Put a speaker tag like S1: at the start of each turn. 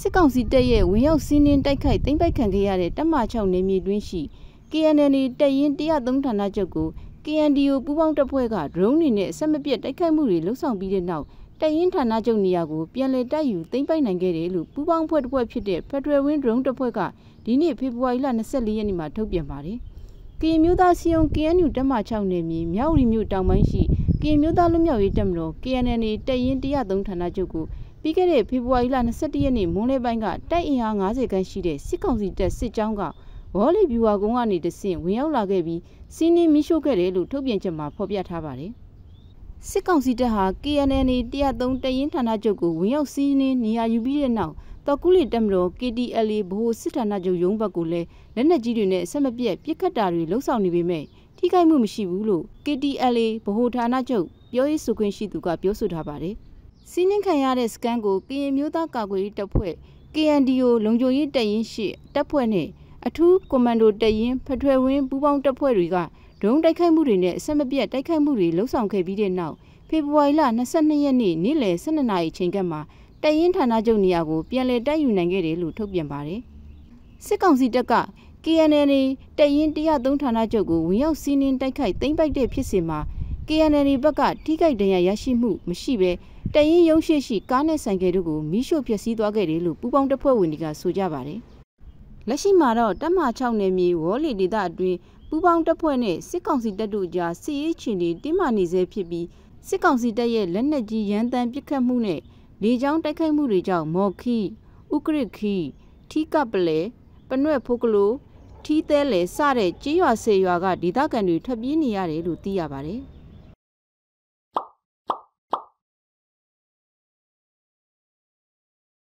S1: စစ်ကောင်စီတပ်ရဲ့ဝင်ရောက်စီးနင်းတိုက်ခိုက်သိမ်းပိုက်ခံခဲ့ရတဲ့တပ်မ6နေမြေတွင်းရှိ KNL တပ်ရင်း103ဌာနချုပ်ကို KNDO ပူးပေါင်းတပ်ဖွဲ့ကဒရုန်းတွေနဲ့အဆက်မပြတ်တိုက်ခိုက်မှုတွေလှုပ်ဆောင်ပြီးတဲ့နောက်တပ်ရင်းဌာနချုပ်နေရာကိုပြန်လည်တိုက်ယူသိမ်းပိုက်နိုင်ခဲ့တယ်လို့ပူးပေါင်းဖွဲ့တစ်ဖွဲ့ဖြစ်တဲ့ Federal Wind Drone တပ်ဖွဲ့ကဒီနေ့ဖေဖော်ဝါရီလ24ရက်နေ့မှာထုတ်ပြန်ပါတယ်။ကရင်မျိုးသားစီယုံ KNU တပ်မ6နယ်မြေမြောက်ရီမြို့တောင်ပိုင်းရှိကရင်မျိုးသားလူမျိုးရေးတပ်မတော် KNL တပ်ရင်း103ဌာနချုပ်ကို ပြီးခဲ့တဲ့ဖေဖော်ဝါရီလ22ရက်နေ့မွန်းလယ်ပိုင်းကတိုက်အင်အား90ခန်းရှိတဲ့စစ်ကောင်စီတပ်စစ်ကြောင်းကဝေါ်လီဗျူဟာကုန်းကနေတဆင့်ဝင်ရောက်လာခဲ့ပြီးစီးနင်းမိရှို့ခဲ့တယ်လို့ထုတ်ပြန်ချက်မှာဖော်ပြထားပါတယ်။စစ်ကောင်စီတပ်ဟာ KNN 103တရင်ဌာနချုပ်ကိုဝင်ရောက်စီးနင်းနေရာယူပြီးတဲ့နောက်တော်ကူလီတက်မတော် KTLA ဗဟိုစစ်ဌာနချုပ်ရုံးဘက်ကိုလည်းလက်နက်ကြီးတွေနဲ့အဆက်မပြတ်ပစ်ခတ်တာတွေလှုံ့ဆော်နေပေမဲ့ထိခိုက်မှုမရှိဘူးလို့ KTLA ဗဟိုဌာနချုပ်ပြောရေးဆိုခွင့်ရှိသူကပြောဆိုထားပါတယ်။ စီးနင်းခံရတဲ့စကန်ကိုကရင်မျိုးသားကာကွယ်ရေးတပ်ဖွဲ့ KNDO လုံခြုံရေးတပ်ရင်းရှိတပ်ဖွဲ့နဲ့အထူးကွန်မန်ဒိုတပ်ရင်းဖထွယ်ဝင်းပူးပေါင်းတပ်ဖွဲ့တွေကဒုံတိုက်ခိုက်မှုတွေနဲ့အဆက်မပြတ်တိုက်ခိုက်မှုတွေလှုံ့ဆော်ခဲ့ပြီးတဲ့နောက်ဖေဖော်ဝါရီလ22ရက်နေ့နေ့လယ်12နာရီချိန်ကမှတပ်ရင်းဌာနချုပ်နေရာကိုပြန်လည်တိုက်ယူနိုင်ခဲ့တယ်လို့ထုတ်ပြန်ပါတယ်။စစ်ကောင်စီတပ်က KNL တပ်ရင်း103ဌာနချုပ်ကိုဝင်ရောက်စီးနင်းတိုက်ခိုက်သိမ်းပိုက်တဲ့ဖြစ်စဉ်မှာ KNL ဘက်ကထိခိုက်ဒဏ်ရာရရှိမှုမရှိဘဲတရင်ရုံရှိရှိကားနဲ့ဆိုင်ကယ်တို့ကိုမိရှို့ဖျက်ဆီးသွားခဲ့တယ်လို့ပူပေါင်းတပ်ဖွဲ့ဝင်တွေကဆိုကြပါတယ်။လက်ရှိမှာတော့တပ်မ6နယ်မြေဝေါ်လီဒေသအတွင်းပူပေါင်းတပ်ဖွဲ့နဲ့စစ်ကောင်စီတပ်တို့ကြားစစ်ရေးချင်တွေတင်းမာနေဆဲဖြစ်ပြီးစစ်ကောင်စီတပ်ရဲ့လက်နက်ကြီးရန်တမ်းပစ်ခတ်မှုနဲ့လေကြောင်းတိုက်ခိုက်မှုတွေကြောင့်မော်ခီဥကရစ်ခီထီကပလဲပနွဲ့ဖိုကလိုထီးသဲလေစတဲ့ကြေးရွာဆေရွာကဒေသခံတွေထွက်ပြေးနေရတယ်လို့သိရပါတယ်။